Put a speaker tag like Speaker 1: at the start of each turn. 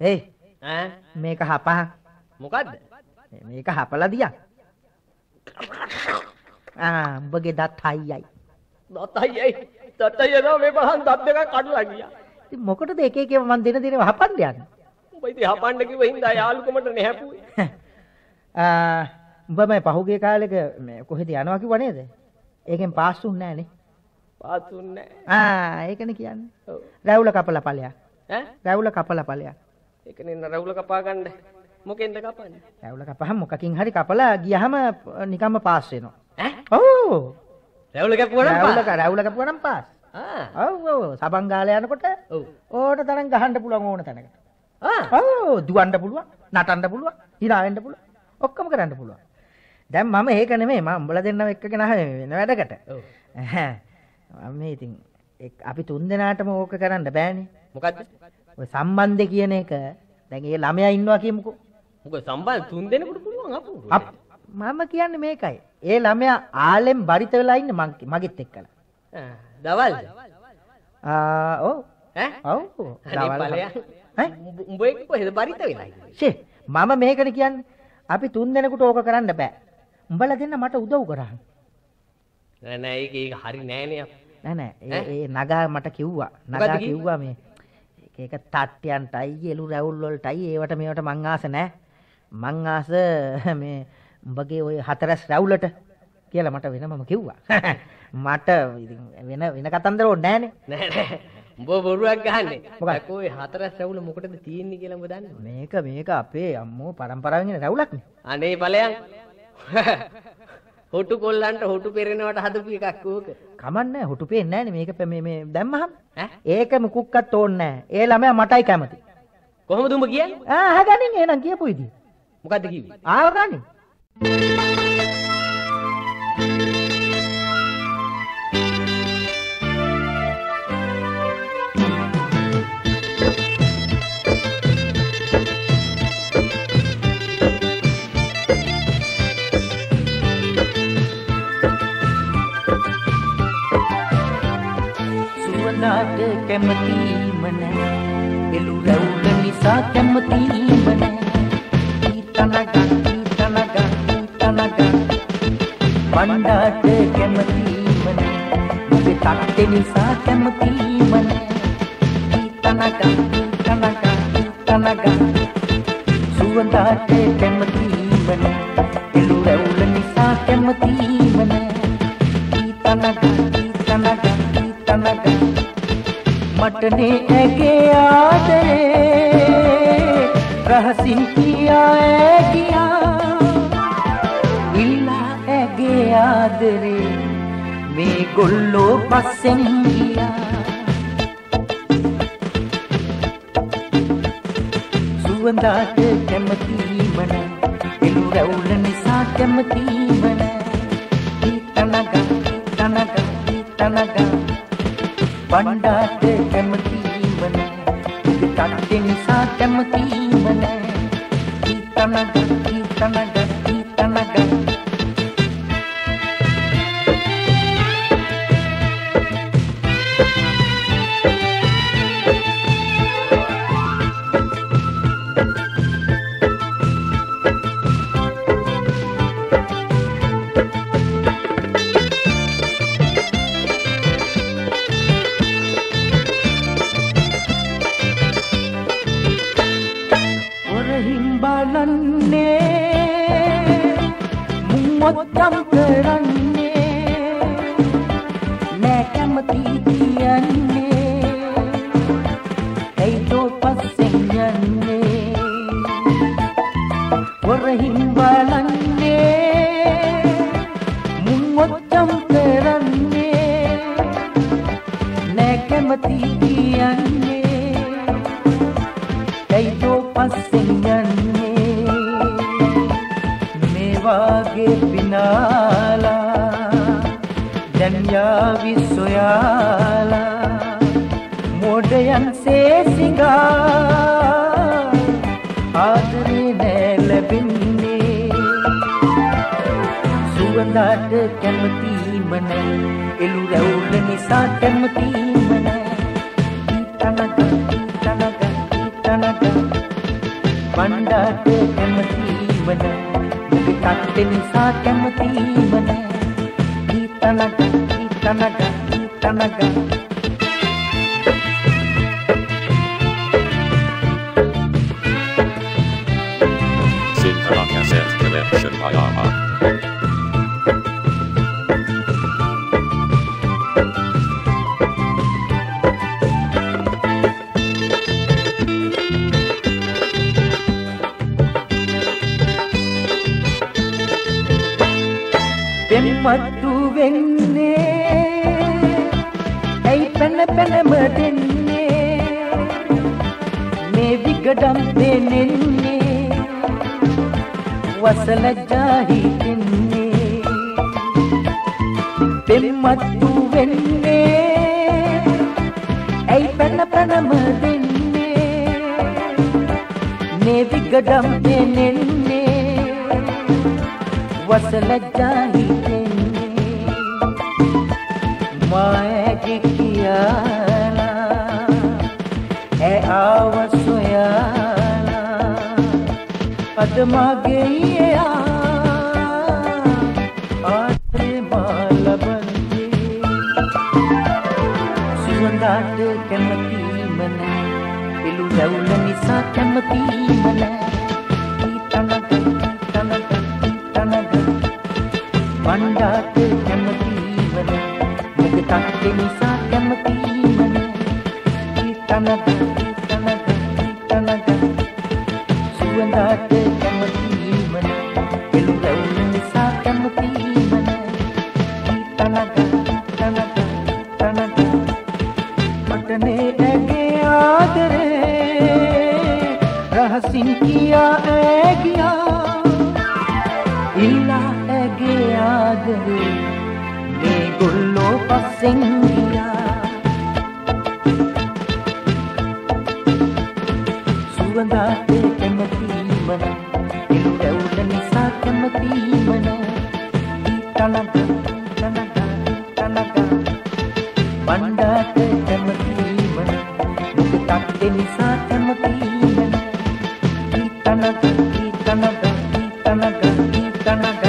Speaker 1: ඒ මේක හපහන්
Speaker 2: මොකද්ද?
Speaker 1: මේක හපලා දියන් ආ උඹගේ දත් හයියයි.
Speaker 2: දතයි දතයි නෝ මේ බලන් දත් දෙකක් කඩලා ගියා.
Speaker 1: ඉතින් මොකටද එක එක මන් දෙන දෙන හපන්න යන්නේ?
Speaker 2: උඹ ඉතින් හපන්න කිව්ව හින්දා යාළුකමට නැහැපුවේ.
Speaker 1: උඹ මේ පහුගිය කාලෙක මේ කොහෙද යනවා කිව්වා නේද? ඒකෙන් පාස් වුන්නේ නැහනේ
Speaker 2: පාතුන්නේ
Speaker 1: ආ ඒකනේ කියන්නේ. රැවුල කපලා ඵලයක්.
Speaker 2: ඈ?
Speaker 1: රැවුල කපලා ඵලයක්
Speaker 2: ඒකනේ නරවුල කපා ගන්න. මොකෙන්ද කපන්නේ?
Speaker 1: රැවුල කපහම මොකකින් හරි කපලා ගියහම නිකම්ම පාස් වෙනවා
Speaker 2: ඈ
Speaker 1: ඔව්
Speaker 2: රැවුල කපුවා නම්
Speaker 1: රැවුල
Speaker 2: පා.
Speaker 1: රැවුල කපුවනම් පාස්
Speaker 2: ආ
Speaker 1: ඔව් ඔව් සබන් ගාලා යනකොට
Speaker 2: ඔව්.
Speaker 1: ඕන තරම් ගහන්න පුළුවන් ඕන තැනකට
Speaker 2: ආ
Speaker 1: ඔව් දුවන්න පුළුවන් නටන්න පුළුවන් hina වෙන්න පුළුවන් ඔක්කොම කරන්න පුළුවන් දැන් මම ඒක නෙමෙයි මම උඹලා දෙන්නම එක්කගෙන ආවේ වෙන වැඩකට
Speaker 2: ඔව්.
Speaker 1: මම ඉතින් අපි තුන් දෙනාටම ඕක කරන්න බෑනේ
Speaker 2: මොකද්ද?
Speaker 1: ඔය සම්බන්ධය කියන එක දැන් ඒ ළමයා ඉන්නවා කියමුකෝ
Speaker 2: මොකද සම්බන්ධ තුන් දෙනෙකුට පුළුවන් අපු.
Speaker 1: මම කියන්නේ මේකයි ඒ ළමයා ආලෙන් බරිත වෙලා ඉන්නේ මං- මගෙත් එක්කලා
Speaker 2: දවල්ද?
Speaker 1: ආ ඔව්
Speaker 2: ඈ?
Speaker 1: ඔව් දවල්. ඈ?
Speaker 2: උඹ- එක්ක කොහෙද බරිත වෙලා ඉන්නේ?
Speaker 1: ෂේ මම මේකනේ කියන්නේ අපි තුන් දෙනෙකුට ඕක කරන්න බෑ උඹලා දෙන්න මට උදව් කරන්න
Speaker 2: නෑ නෑ ඒක හරි නෑනේ.
Speaker 1: නෑ නෑ ඒ නගා මට කිව්වා නගා?
Speaker 2: කිව්වා
Speaker 1: මේ ඒක ඒක තට්ටියන්ටයි එළු රැවුල් වලටයි ඒවට මේවට මං ආස නෑ මං ආස මේ උඹගේ ওই හතරස් රැවුලට කියලා මට වෙනමම කිව්වා මට වෙන වෙන කතන්දර ඕනේ නෑනේ
Speaker 2: නෑ නෑ. උඹ බොරුවක් ගහන්නේ. අකෝ ඒ හතරස් රැවුල මොකටද තියෙන්නේ කියලා උඹ දන්නවද?
Speaker 1: මේක මේක අපේ අම්මෝ පරම්පරාවෙන් එන රැවුලක්නේ
Speaker 2: අනේ ඵලයන්. හොටු කොල්ලන්ට හොටු පෙරෙනවට හදපු එකක් ඕක.
Speaker 1: කමන්නේ හොටු පේන්නේ නෑනේ මේක මේ මේ දැම්මහම? ඒක මුකුක්කත් ඕනේ නෑ ඒ ළමයා මටයි කැමති
Speaker 2: කොහොමද උඹ කියන්නේ?
Speaker 1: ආ අහගනින් එහෙනම් කියපු ඉතින්
Speaker 2: මොකද්ද කිව්වේ?
Speaker 1: ආව ගනින් කැමතිම නෑ එළු රැවුල නිසා කැමතිම නෑ ඊතනග ඊතනග ඊතනග පණ්ඩාට කැමතිම නෑ මුගේ තට්ටේ නිසා කැමතිම නෑ ඊතනග ඊතනග ඊතනග සුවඳාට කැමතිම නෑ එළු රැවුල නිසා කැමතිම නෑ ඊතනග මටනේ ඇගේ ආදරේ. රහසින් කියා ඇගියා. ඉල්ලා ඇගේ ආදරේ. මේ ගොල්ලෝ පස්සෙන් ගියා. සුවඳාට කැමතිම නෑ එළු රැවුල නිසා කැමතිම නෑ ඊතනග ඊතනග ඊතනග පණ්ඩාට කැමතිම නෑ තට්ටේ නිසා කැමතිම නෑ ඊතනග ඊතනග ඔරහිම් බලන්නේ මුම්මොත්තම් කරන්නේ නෑ කැමති කියන්නේ ඇයිතෝ පස්සෙන් යන්නේ ඔරහිම් බලන්නේ පිනාලා දැන් යාවි සොයාලා මොඩයන් සේසිඟා ආදරේ නෑ ලැබෙන්නේ. සුවඳාට කැමතිම නෑ එළු රැවුල නිසා කැමතිම නෑ. ඊතනග ඊතනග ඊතනග බණ්ඩාට කැමතිම නෑ. මුගේ තට්ටේ නිසා කැමතිම නෑ ඊතනක ඊතනක ඊතනක
Speaker 3: Synchro Cassette Collection by
Speaker 1: පෙම්මත්තු වෙන්නේ ඇයි පැන පැනම දෙන්නේ මේ විගඩම් දෙනෙන්නේ වසලජා හිතෙන්නේ පෙම්මත්තු වෙන්නේ ඇයි පැන පැනම දෙන්නේ මේ විගඩම් දෙනෙන්නේ වසලජා හිතෙන්නේ මාඇගේ කියලා ඇ ආව සොයාලා අද මගේ එයා ආත්‍රේ මාලබන්දේ සුවඳාට කැමතිම නෑ පිළු රැවුල නිසා කැමතිම නෑ සුවඳාට කැමතිම නෑ පිළු රැවුල නිසා කැමතිම නෑ ඊතනක ඊතනක ඊතනක මටනේ ඇගේ ආදරේ රහසින් කියා ඇගියා ඉල්ලා ඇගේ ආදරේ මේ ගොල්ලෝ පස්සෙන් pagdimana Italaga, talaga, talaga පණ්ඩාත කැමතිීමන නොකතක් දෙනිසා කැමතිීමන ඊතනග ඊතනග ඊතනග ඊතනග